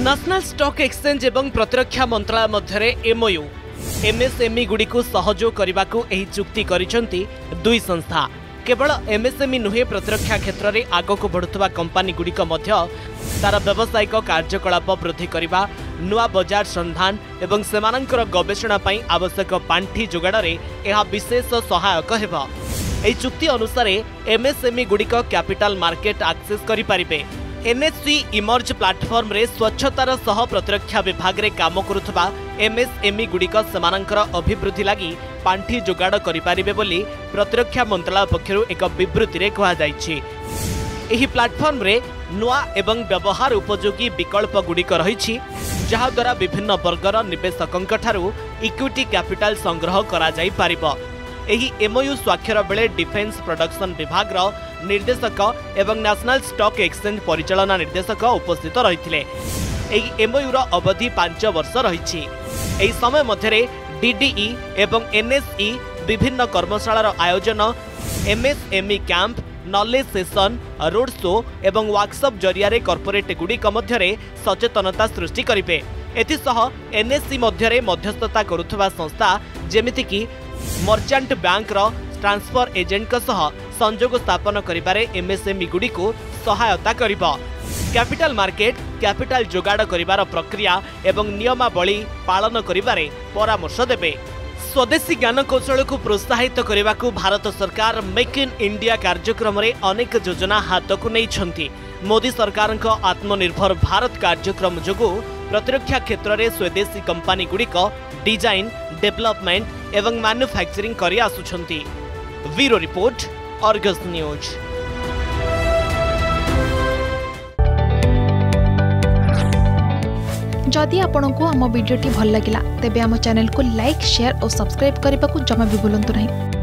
National stock exchange ଏବଂ ପ୍ରତିରକ୍ଷା ମନ୍ତ୍ରଣାଳୟ ମଧ୍ୟରେ ଏମ୍ଓୟୁ ଏମ୍ଏସ୍ଏମ୍ଇ ଗୁଡ଼ିକୁ ସହଯୋଗ କରିବାକୁ ଏହି ଚୁକ୍ତି କରିଛନ୍ତି ଦୁଇ ସଂସ୍ଥା। କେବଳ ଏମ୍ଏସ୍ଏମ୍ଇ ନୁହେଁ ପ୍ରତିରକ୍ଷା କ୍ଷେତ୍ରରେ ଆଗକୁ ବଢ଼ୁଥିବା କମ୍ପାନୀଗୁଡ଼ିକ ମଧ୍ୟ ତାର ବ୍ୟବସାୟିକ କାର୍ଯ୍ୟକଳାପ ବୃଦ୍ଧି କରିବା ନୂଆ ବଜାର ସନ୍ଧାନ ଏବଂ ସେମାନଙ୍କର ଗବେଷଣା ପାଇଁ ଆବଶ୍ୟକ ପାଣ୍ଠି ଯୋଗାଡ଼ରେ ଏହା ବିଶେଷ ସହାୟକ ହେବ। ଏହି ଚୁକ୍ତି ଅନୁସାରେ ଏମ୍ଏସ୍ଏମ୍ଇ ଗୁଡ଼ିକ କ୍ୟାପିଟାଲ ମାର୍କେଟ ଆକ୍ସେସ୍ କରିପାରିବେ। ଏନ୍ଏସ୍ସି ଇମର୍ଜ ପ୍ଲାଟଫର୍ମରେ ସ୍ୱଚ୍ଛତାର ସହ ପ୍ରତିରକ୍ଷା ବିଭାଗରେ କାମ କରୁଥିବା ଏମ୍ଏସ୍ଏମ୍ଇ ଗୁଡ଼ିକ ସେମାନଙ୍କର ଅଭିବୃଦ୍ଧି ଲାଗି ପାଣ୍ଠି ଯୋଗାଡ଼ କରିପାରିବେ ବୋଲି ପ୍ରତିରକ୍ଷା ମନ୍ତ୍ରଣାଳୟ ପକ୍ଷରୁ ଏକ ବିବୃତ୍ତିରେ କୁହାଯାଇଛି। ଏହି ପ୍ଲାଟଫର୍ମରେ ନୂଆ ଏବଂ ବ୍ୟବହାର ଉପଯୋଗୀ ବିକଳ୍ପଗୁଡ଼ିକ ରହିଛି ଯାହାଦ୍ୱାରା ବିଭିନ୍ନ ବର୍ଗର ନିବେଶକଙ୍କଠାରୁ ଇକ୍ୱିଟି କ୍ୟାପିଟାଲ ସଂଗ୍ରହ କରାଯାଇପାରିବ। ଏହି ଏମ୍ଓୟୁ ସ୍ୱାକ୍ଷର ବେଳେ ଡିଫେନ୍ସ ପ୍ରଡକ୍ସନ ବିଭାଗର ନିର୍ଦ୍ଦେଶକ ଏବଂ ନ୍ୟାସନାଲ ଷ୍ଟକ୍ ଏକ୍ସଚେଞ୍ଜ ପରିଚାଳନା ନିର୍ଦ୍ଦେଶକ ଉପସ୍ଥିତ ରହିଥିଲେ। ଏହି ଏମ୍ଓୟୁର ଅବଧି ପାଞ୍ଚ ବର୍ଷ ରହିଛି। ଏହି ସମୟ ମଧ୍ୟରେ ଡିଡିଇ ଏବଂ ଏନ୍ଏସ୍ଇ ବିଭିନ୍ନ କର୍ମଶାଳାର ଆୟୋଜନ MSME camp knowledge session road show ଏବଂ ୱାର୍କସପ୍ ଜରିଆରେ କର୍ପୋରେଟ୍ ଗୁଡ଼ିକ ମଧ୍ୟରେ ସଚେତନତା ସୃଷ୍ଟି କରିବେ। ଏଥିସହ ଏନ୍ଏସ୍ସି ମଧ୍ୟରେ ମଧ୍ୟସ୍ଥତା କରୁଥିବା ସଂସ୍ଥା ଯେମିତିକି ମର୍ଚାଣ୍ଟ ବ୍ୟାଙ୍କର ଟ୍ରାନ୍ସଫର ଏଜେଣ୍ଟଙ୍କ ସହ ସଂଯୋଗ ସ୍ଥାପନ କରିବାରେ ଏମ୍ଏସ୍ଏମ୍ଇ ଗୁଡ଼ିକୁ ସହାୟତା କରିବ କ୍ୟାପିଟାଲ ମାର୍କେଟ କ୍ୟାପିଟାଲ ଯୋଗାଡ଼ କରିବାର ପ୍ରକ୍ରିୟା ଏବଂ ନିୟମାବଳୀ ପାଳନ କରିବାରେ ପରାମର୍ଶ ଦେବେ ସ୍ୱଦେଶୀ ଜ୍ଞାନକୌଶଳକୁ ପ୍ରୋତ୍ସାହିତ କରିବାକୁ ଭାରତ ସରକାର ମେକ୍ ଇନ୍ ଇଣ୍ଡିଆ କାର୍ଯ୍ୟକ୍ରମରେ ଅନେକ ଯୋଜନା ହାତକୁ ନେଇଛନ୍ତି ମୋଦି ସରକାରଙ୍କ ଆତ୍ମନିର୍ଭର ଭାରତ କାର୍ଯ୍ୟକ୍ରମ ଯୋଗୁଁ ପ୍ରତିରକ୍ଷା କ୍ଷେତ୍ରରେ ସ୍ୱଦେଶୀ କମ୍ପାନୀଗୁଡ଼ିକ ଡିଜାଇନ୍ ଡେଭଲପମେଣ୍ଟ ଏବଂ ମ୍ୟାନୁଫ୍ୟାକ୍ଚରିଂ କରି ଆସୁଛନ୍ତି ବ୍ୟୁରୋ ରିପୋର୍ଟ ଅର୍ଗସ୍ ନ୍ୟୁଜ୍ जदि आपण को आम भिडी भल लगा तेब आम चैनल को लाइक शेयर और सब्सक्राइब करने को जमा भी बुलां नहीं